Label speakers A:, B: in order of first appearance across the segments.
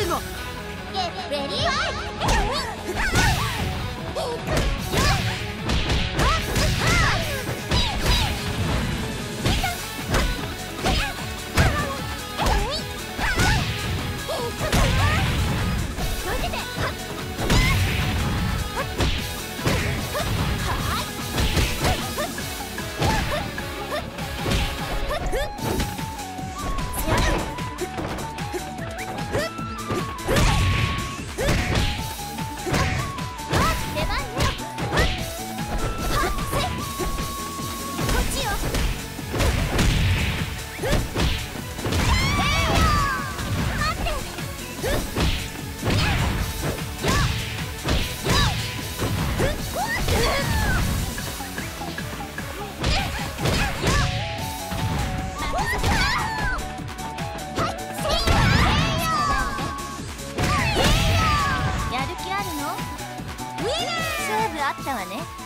A: 覚悟
B: レディーファイったわね。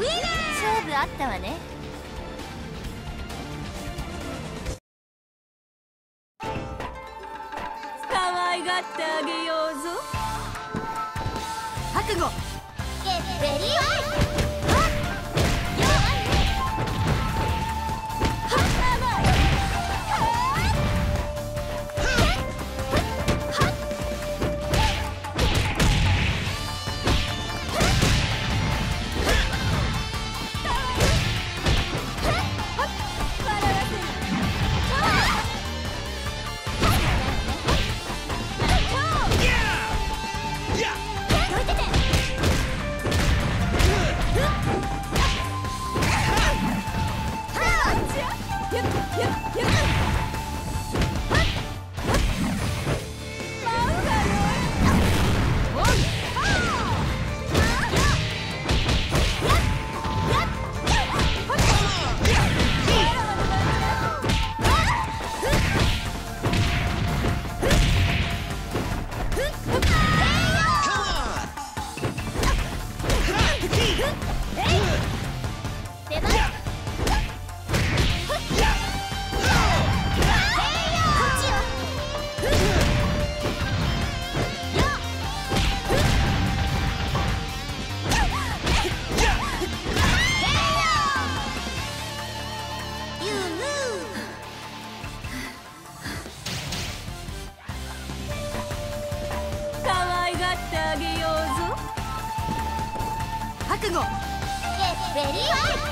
B: 勝負あったわね。ベリーイ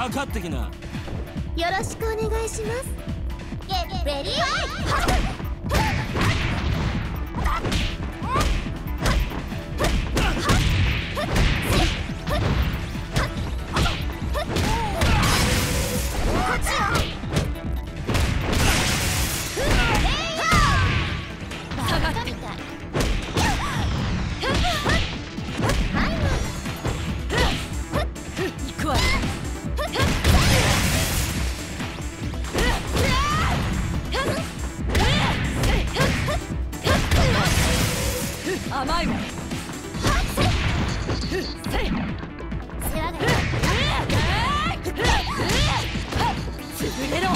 C: かかってきな。
B: よろしくお願いします。ゲッレ
A: 甘いわ
B: 世話が
A: 潰れろ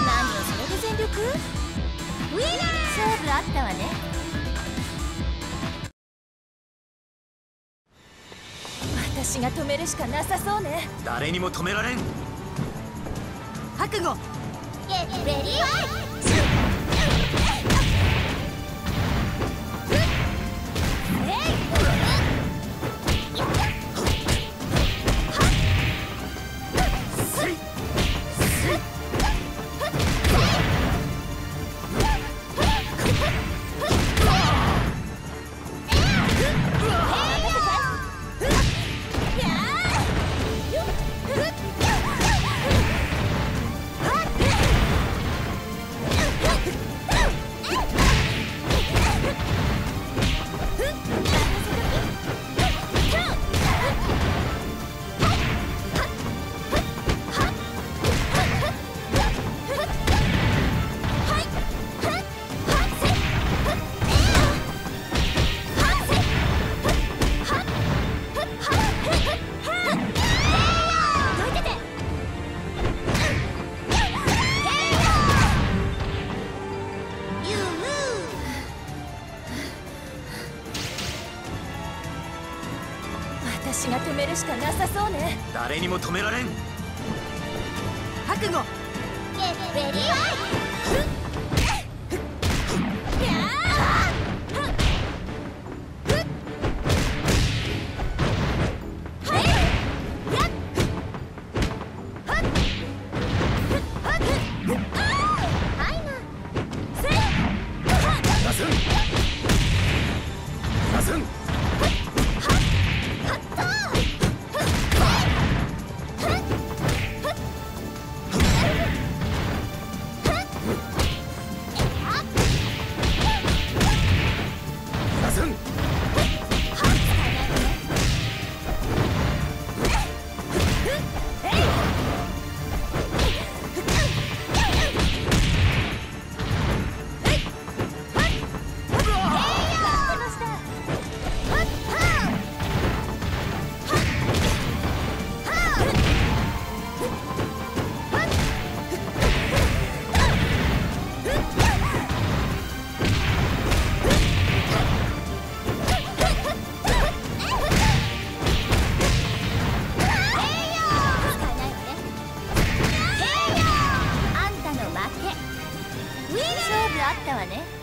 B: 何よそれで全力ウィナー勝負あったわね
A: 私が止めるしかなさそうね。
C: 誰にも止められん。
A: 覚悟
B: Get ready, fight!
A: 私が止めるしかなさそうね。
C: 誰にも止められん。
A: 覚悟。
B: レディーあったわね。